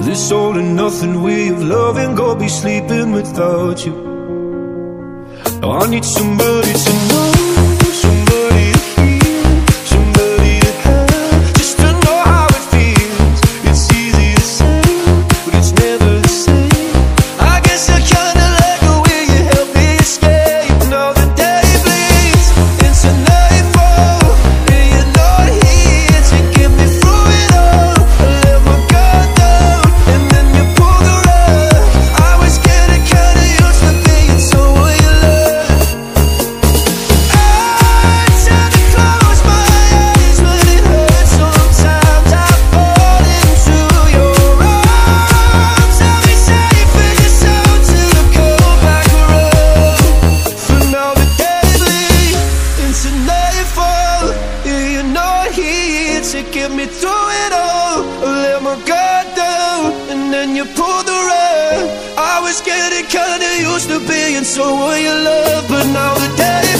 This all and nothing way of loving, go be sleeping without you. I need somebody to know. get me through it all. Let my guard down, and then you pulled the rug. I was getting kinda used to being someone you love, but now the day.